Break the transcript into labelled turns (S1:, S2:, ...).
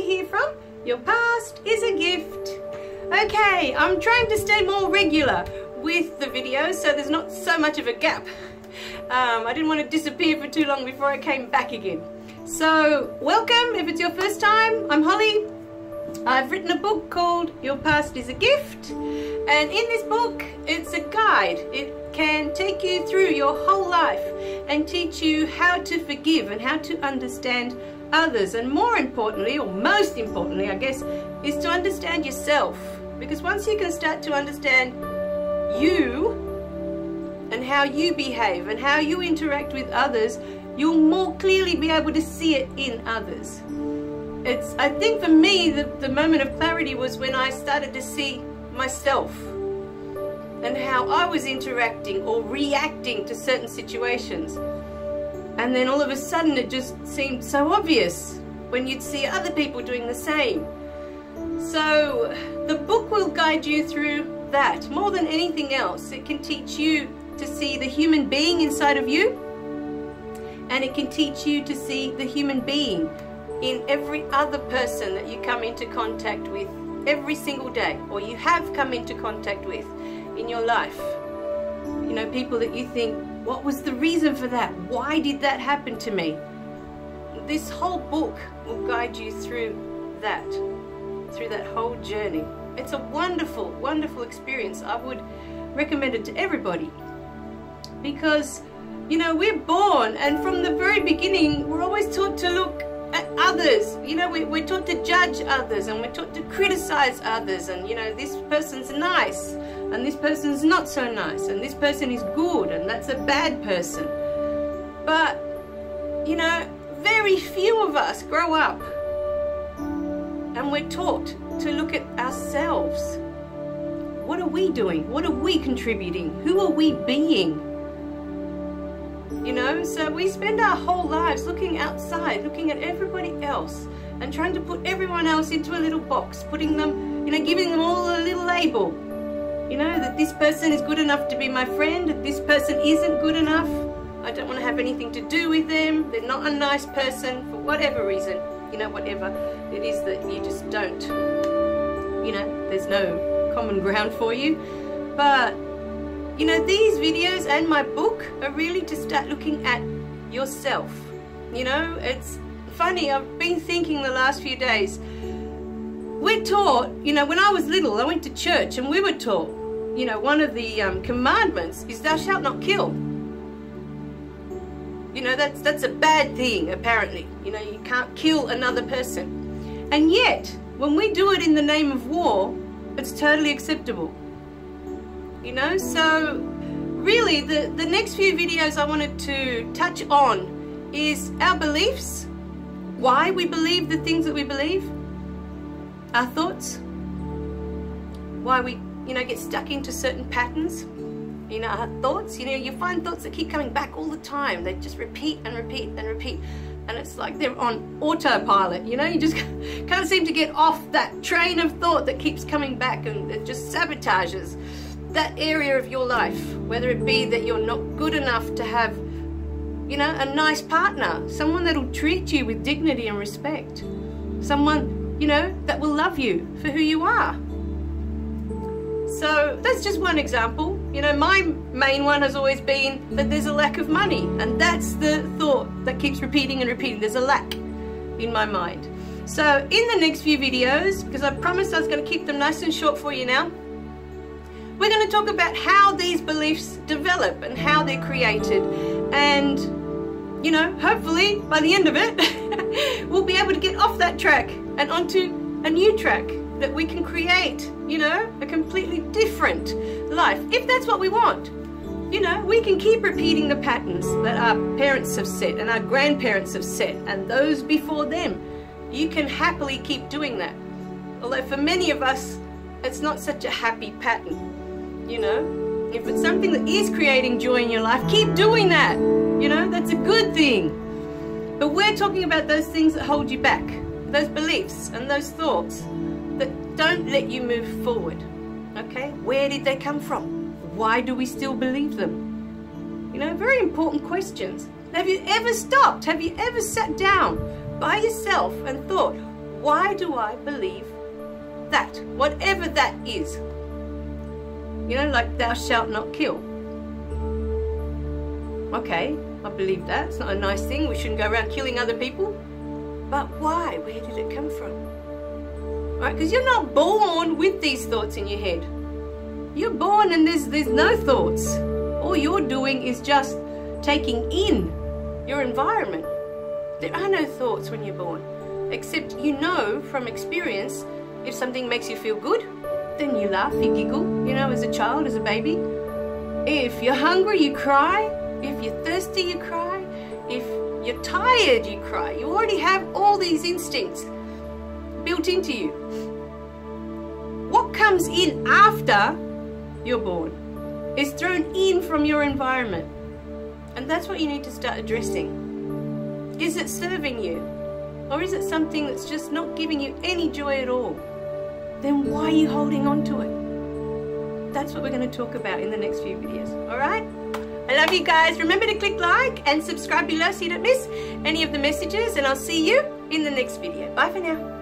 S1: Here from Your Past is a Gift. Okay, I'm trying to stay more regular with the videos so there's not so much of a gap. Um, I didn't want to disappear for too long before I came back again. So, welcome if it's your first time. I'm Hollie. I've written a book called Your Past is a Gift. And in this book, it's a guide. It can take you through your whole life and teach you how to forgive and how to understand others. And more importantly, or most importantly, I guess, is to understand yourself. Because once you can start to understand you and how you behave and how you interact with others, you'll more clearly be able to see it in others. It's, I think for me, the, the moment of clarity was when I started to see myself and how I was interacting or reacting to certain situations. And then all of a sudden it just seemed so obvious when you'd see other people doing the same. So the book will guide you through that more than anything else. It can teach you to see the human being inside of you and it can teach you to see the human being in every other person that you come into contact with every single day or you have come into contact with in your life. You know, people that you think, what was the reason for that? Why did that happen to me? This whole book will guide you through that, through that whole journey. It's a wonderful, wonderful experience. I would recommend it to everybody because, you know, we're born and from the very beginning, we're always taught to look at others. You know, we, we're taught to judge others and we're taught to criticize others and, you know, this person's nice and this person's not so nice and this person is good and that's a bad person. But, you know, very few of us grow up and we're taught to look at ourselves. What are we doing? What are we contributing? Who are we being? You know, so we spend our whole lives looking outside, looking at everybody else and trying to put everyone else into a little box, putting them, you know, giving them all a little label you know, that this person is good enough to be my friend, that this person isn't good enough. I don't want to have anything to do with them. They're not a nice person for whatever reason. You know, whatever it is that you just don't, you know, there's no common ground for you. But, you know, these videos and my book are really to start looking at yourself. You know, it's funny, I've been thinking the last few days, we're taught, you know, when I was little, I went to church and we were taught you know, one of the um, commandments is thou shalt not kill. You know, that's, that's a bad thing, apparently. You know, you can't kill another person. And yet, when we do it in the name of war, it's totally acceptable. You know, so really the, the next few videos I wanted to touch on is our beliefs, why we believe the things that we believe, our thoughts, why we you know, get stuck into certain patterns, you know, our thoughts, you know, you find thoughts that keep coming back all the time. They just repeat and repeat and repeat. And it's like they're on autopilot, you know, you just can't seem to get off that train of thought that keeps coming back and it just sabotages that area of your life. Whether it be that you're not good enough to have, you know, a nice partner, someone that'll treat you with dignity and respect, someone, you know, that will love you for who you are. So that's just one example. You know, my main one has always been that there's a lack of money. And that's the thought that keeps repeating and repeating. There's a lack in my mind. So in the next few videos, because I promised I was going to keep them nice and short for you now, we're going to talk about how these beliefs develop and how they're created. And, you know, hopefully by the end of it, we'll be able to get off that track and onto a new track that we can create, you know, a completely different life, if that's what we want. You know, we can keep repeating the patterns that our parents have set and our grandparents have set and those before them. You can happily keep doing that. Although for many of us, it's not such a happy pattern, you know. If it's something that is creating joy in your life, keep doing that. You know, that's a good thing. But we're talking about those things that hold you back, those beliefs and those thoughts that don't let you move forward. Okay? Where did they come from? Why do we still believe them? You know, very important questions. Have you ever stopped? Have you ever sat down by yourself and thought, Why do I believe that? Whatever that is. You know, like thou shalt not kill. Okay, I believe that. It's not a nice thing. We shouldn't go around killing other people. But why? Where did it come from? Right? Because you're not born with these thoughts in your head. You're born and there's there's no thoughts. All you're doing is just taking in your environment. There are no thoughts when you're born, except you know from experience if something makes you feel good, then you laugh, you giggle, you know, as a child, as a baby. If you're hungry, you cry. If you're thirsty, you cry. If you're tired, you cry. You already have all these instincts built into you. What comes in after you're born is thrown in from your environment. And that's what you need to start addressing. Is it serving you? Or is it something that's just not giving you any joy at all? Then why are you holding on to it? That's what we're going to talk about in the next few videos. Alright? I love you guys. Remember to click like and subscribe below so you don't miss any of the messages. And I'll see you in the next video. Bye for now.